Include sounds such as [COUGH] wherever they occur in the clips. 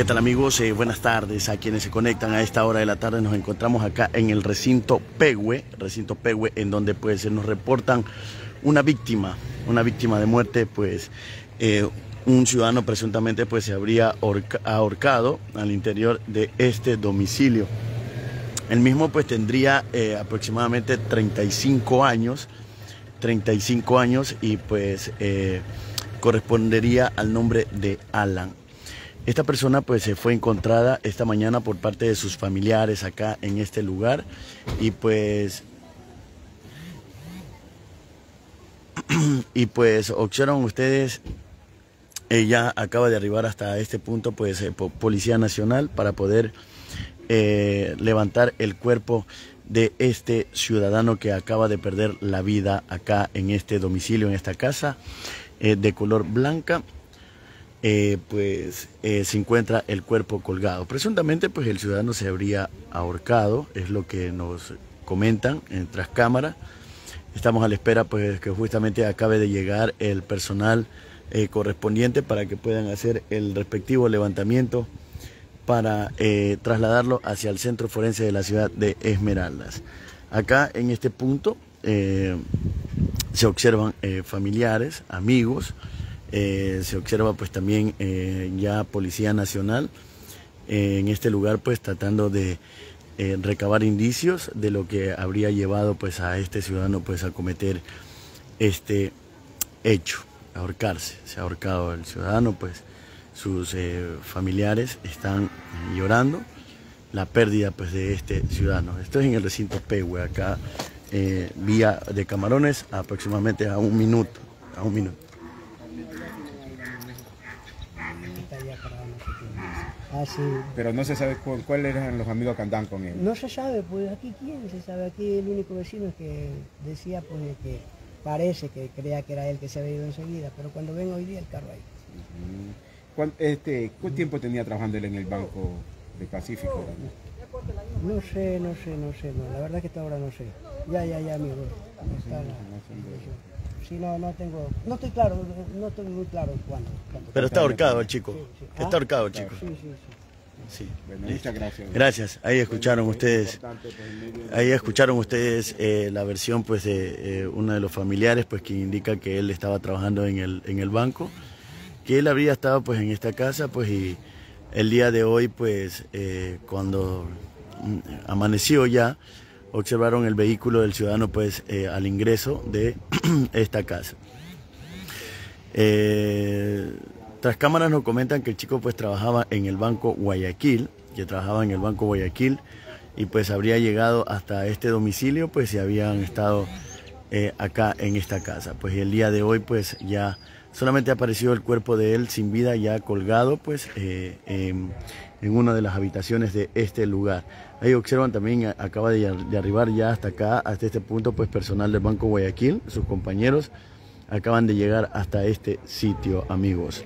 ¿Qué tal amigos? Eh, buenas tardes a quienes se conectan a esta hora de la tarde. Nos encontramos acá en el recinto Pehue, recinto Pehue, en donde pues nos reportan una víctima, una víctima de muerte, pues eh, un ciudadano presuntamente pues se habría ahorcado al interior de este domicilio. El mismo pues tendría eh, aproximadamente 35 años, 35 años y pues correspondería al nombre de Alan. Esta persona pues se fue encontrada esta mañana por parte de sus familiares acá en este lugar y pues [CLEARS THROAT] y pues observan ustedes. Ella acaba de arribar hasta este punto pues eh, policía nacional para poder eh, levantar el cuerpo de este ciudadano que acaba de perder la vida acá en este domicilio en esta casa eh, de color blanca eh, pues eh, se encuentra el cuerpo colgado. Presuntamente, pues el ciudadano se habría ahorcado, es lo que nos comentan en tras cámara. Estamos a la espera, pues que justamente acabe de llegar el personal eh, correspondiente para que puedan hacer el respectivo levantamiento para trasladarlo hacia el centro forense de la ciudad de Esmeraldas. Acá en este punto se observan familiares, amigos, eh, se observa pues también eh, ya Policía Nacional eh, en este lugar pues tratando de recabar indicios de lo que habría llevado pues a este ciudadano pues a cometer este hecho, ahorcarse. Se ha ahorcado el ciudadano pues sus familiares están llorando la pérdida pues de este ciudadano. Esto es en el recinto Pehue, acá vía de Camarones aproximadamente a un minuto, a un minuto. Ah, sí. Pero no se sabe cuáles eran los amigos que andaban con él. No se sabe, pues aquí quién se sabe. Aquí el único vecino que decía pues que parece que creía que era él que se había ido enseguida, pero cuando ven hoy día el carro ahí. este, ¿Cuánto tiempo tenía trabajando él en el Banco de Pacífico? No sé, no sé, no sé, la verdad que hasta ahora no sé. Ya, ya, ya, amigo. Sí, no, no tengo, no estoy claro, no estoy muy claro cuándo. Pero está ahorcado el chico, está ¿Ah? ahorcado el chico. Sí, sí, sí. Bueno, muchas gracias. Gracias. Ahí escucharon ustedes, ahí escucharon ustedes eh, la versión pues de eh, uno de los familiares pues que indica que él estaba trabajando en el en el banco, que él habría estado pues en esta casa pues y el día de hoy pues eh, cuando mm, amaneció ya observaron el vehículo del ciudadano pues eh, al ingreso de [CLEARS THROAT] esta casa. Eh, tras cámaras nos comentan que el chico pues trabajaba en el Banco Guayaquil, que trabajaba en el Banco Guayaquil y pues habría llegado hasta este domicilio pues si habían estado eh, acá en esta casa. Pues el día de hoy pues ya solamente apareció el cuerpo de él sin vida ya colgado pues en una de las habitaciones de este lugar. Ahí observan también, acaba de, arribar ya hasta acá, hasta este punto, pues personal del Banco Guayaquil, sus compañeros acaban de llegar hasta este sitio, amigos.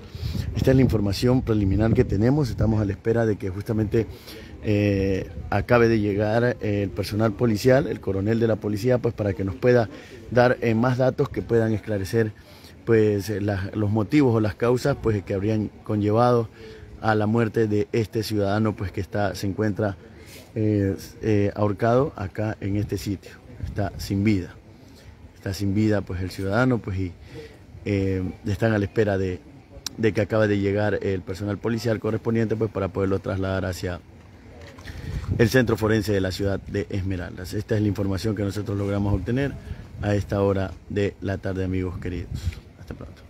Esta es la información preliminar que tenemos, estamos a la espera de que justamente eh, acabe de llegar el personal policial, el coronel de la policía, pues para que nos pueda dar eh, más datos que puedan esclarecer pues los motivos o las causas pues que habrían conllevado a la muerte de este ciudadano pues que está se encuentra eh, ahorcado acá en este sitio. Está sin vida. Está sin vida pues el ciudadano pues y eh, están a la espera de, de, que acabe de llegar el personal policial correspondiente pues para poderlo trasladar hacia el centro forense de la ciudad de Esmeraldas. Esta es la información que nosotros logramos obtener a esta hora de la tarde amigos queridos. Hasta pronto.